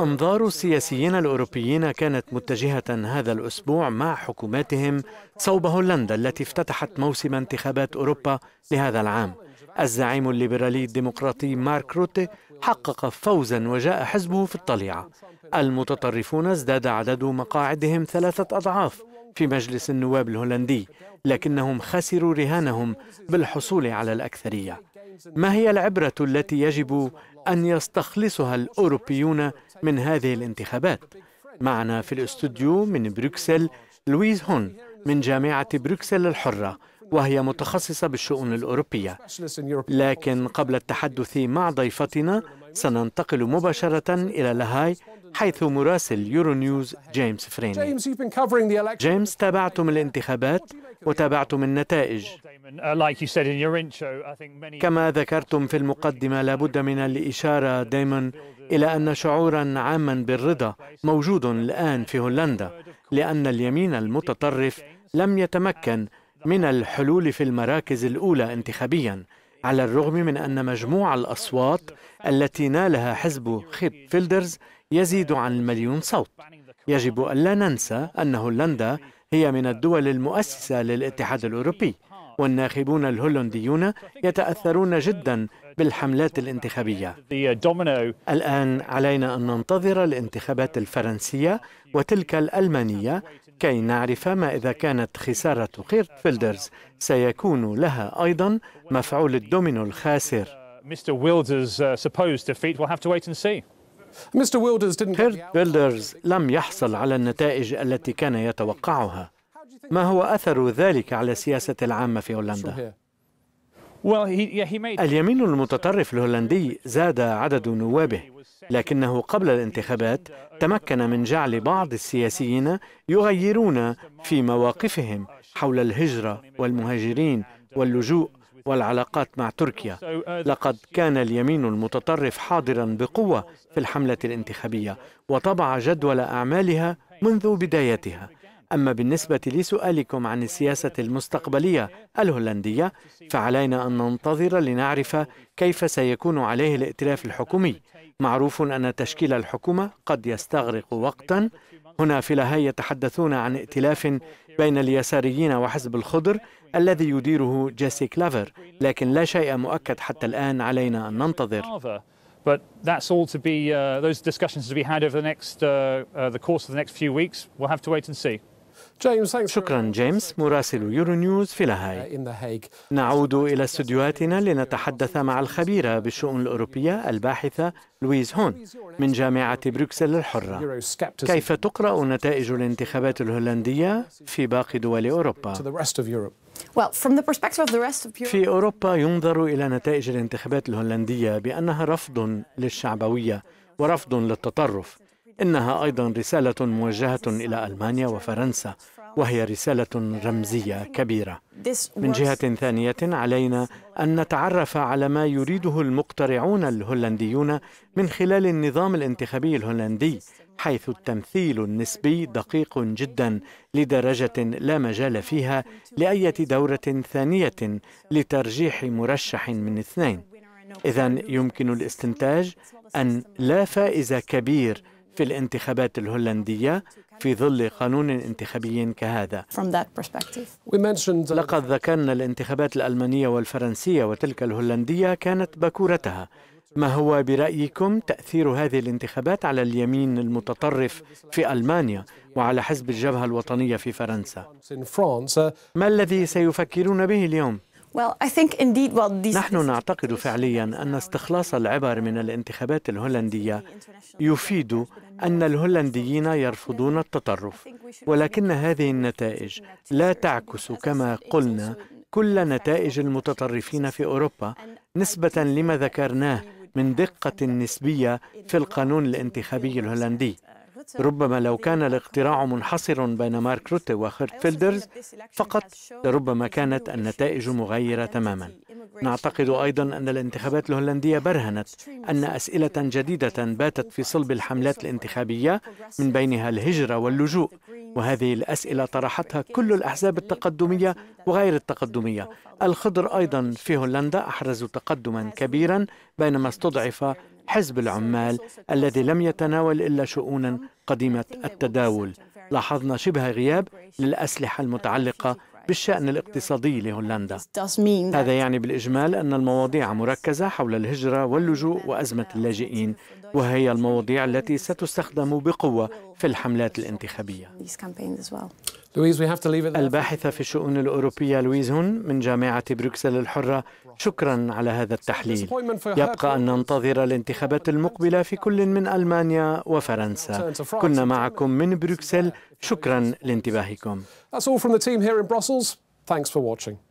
أنظار السياسيين الأوروبيين كانت متجهة هذا الأسبوع مع حكوماتهم صوب هولندا التي افتتحت موسم انتخابات أوروبا لهذا العام. الزعيم الليبرالي الديمقراطي مارك روتي حقق فوزا وجاء حزبه في الطليعة. المتطرفون ازداد عدد مقاعدهم ثلاثة أضعاف في مجلس النواب الهولندي لكنهم خسروا رهانهم بالحصول على الأكثرية. ما هي العبرة التي يجب أن يستخلصها الأوروبيون من هذه الانتخابات؟ معنا في الاستوديو من بروكسل لويز هون من جامعة بروكسل الحرة وهي متخصصة بالشؤون الأوروبية. لكن قبل التحدث مع ضيفتنا سننتقل مباشرة إلى لاهاي حيث مراسل يورو نيوز جيمس فريني. جيمس تابعتم الانتخابات؟ وتابعتم النتائج كما ذكرتم في المقدمة لابد من الإشارة دايما إلى أن شعورا عاما بالرضا موجود الآن في هولندا لأن اليمين المتطرف لم يتمكن من الحلول في المراكز الأولى انتخابيا على الرغم من أن مجموع الأصوات التي نالها حزب خيب فيلدرز يزيد عن المليون صوت. يجب ألا ننسى أن هولندا هي من الدول المؤسسة للاتحاد الأوروبي والناخبون الهولنديون يتأثرون جدا بالحملات الانتخابية. الآن علينا أن ننتظر الانتخابات الفرنسية وتلك الألمانية كي نعرف ما إذا كانت خسارة خيرت فيلدرز سيكون لها أيضا مفعول الدومينو الخاسر. هيرت بيلدرز لم يحصل على النتائج التي كان يتوقعها. ما هو أثر ذلك على السياسة العامة في هولندا؟ اليمين المتطرف الهولندي زاد عدد نوابه لكنه قبل الانتخابات تمكن من جعل بعض السياسيين يغيرون في مواقفهم حول الهجرة والمهاجرين واللجوء. والعلاقات مع تركيا. لقد كان اليمين المتطرف حاضرا بقوة في الحملة الانتخابية وطبع جدول أعمالها منذ بدايتها. أما بالنسبة لسؤالكم عن السياسة المستقبلية الهولندية فعلينا أن ننتظر لنعرف كيف سيكون عليه الائتلاف الحكومي. معروف أن تشكيل الحكومة قد يستغرق وقتا. هنا في لاهاي يتحدثون عن ائتلاف بين اليساريين وحزب الخضر الذي يديره جيسي كلافر لكن لا شيء مؤكد حتى الآن علينا أن ننتظر But that's all to be, uh, those discussions to be had over the next, uh, uh, the course of the next few weeks. We'll have to wait and see. شكرا جيمس. مراسل يورو نيوز في لاهاي نعود إلى استديوهاتنا لنتحدث مع الخبيرة بالشؤون الأوروبية الباحثة لويز هون من جامعة بروكسل الحرة. كيف تقرأ نتائج الانتخابات الهولندية في باقي دول أوروبا؟ في أوروبا ينظر إلى نتائج الانتخابات الهولندية بأنها رفض للشعبوية ورفض للتطرف. إنها أيضا رسالة موجهة إلى ألمانيا وفرنسا وهي رسالة رمزية كبيرة. من جهة ثانية علينا أن نتعرف على ما يريده المقترعون الهولنديون من خلال النظام الانتخابي الهولندي حيث التمثيل النسبي دقيق جدا لدرجة لا مجال فيها لأية دورة ثانية لترجيح مرشح من اثنين. إذا يمكن الاستنتاج أن لا فائز كبير في الانتخابات الهولندية في ظل قانون انتخابي كهذا لقد ذكرنا الانتخابات الألمانية والفرنسية وتلك الهولندية كانت بكورتها ما هو برأيكم تأثير هذه الانتخابات على اليمين المتطرف في ألمانيا وعلى حزب الجبهة الوطنية في فرنسا؟ ما الذي سيفكرون به اليوم؟ نحن نعتقد فعليا أن استخلاص العبر من الانتخابات الهولندية يفيد أن الهولنديين يرفضون التطرف ولكن هذه النتائج لا تعكس كما قلنا كل نتائج المتطرفين في أوروبا نسبة لما ذكرناه من دقة نسبية في القانون الانتخابي الهولندي. ربما لو كان الاقتراع منحصرا بين مارك روتي وخيرت فيلدرز فقط لربما كانت النتائج مغايرة تماما. نعتقد أيضا أن الانتخابات الهولندية برهنت أن أسئلة جديدة باتت في صلب الحملات الانتخابية من بينها الهجرة واللجوء. وهذه الأسئلة طرحتها كل الأحزاب التقدمية وغير التقدمية. الخضر أيضا في هولندا أحرزوا تقدما كبيرا بينما استضعف حزب العمال الذي لم يتناول إلا شؤونا قديمة التداول. لاحظنا شبه غياب للأسلحة المتعلقة بالشأن الاقتصادي لهولندا. هذا يعني بالإجمال أن المواضيع مركزة حول الهجرة واللجوء وأزمة اللاجئين وهي المواضيع التي ستستخدم بقوة في الحملات الانتخابية. الباحثة في الشؤون الأوروبية لويز هون من جامعة بروكسل الحرة شكرا على هذا التحليل. يبقى أن ننتظر الانتخابات المقبلة في كل من ألمانيا وفرنسا. كنا معكم من بروكسل شكرا لانتباهكم. That's all from the team here in Brussels. Thanks for watching.